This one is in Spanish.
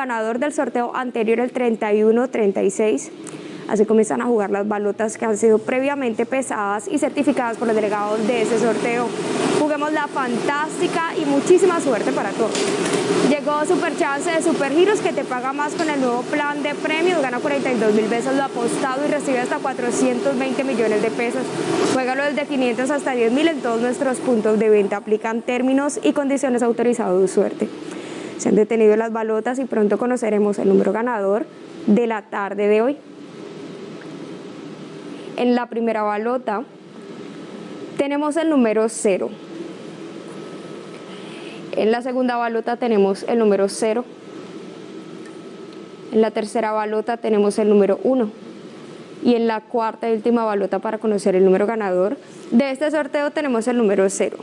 ganador del sorteo anterior, el 3136. Así comienzan a jugar las balotas que han sido previamente pesadas y certificadas por los delegados de ese sorteo. Juguemos la fantástica y muchísima suerte para todos. Llegó Super Chance de Super Giros que te paga más con el nuevo plan de premios. Gana 42 mil veces lo apostado y recibe hasta 420 millones de pesos. Juégalo desde 500 hasta 10 mil en todos nuestros puntos de venta. Aplican términos y condiciones autorizados de suerte. Se han detenido las balotas y pronto conoceremos el número ganador de la tarde de hoy. En la primera balota tenemos el número 0. En la segunda balota tenemos el número 0. En la tercera balota tenemos el número 1. Y en la cuarta y última balota para conocer el número ganador de este sorteo tenemos el número 0.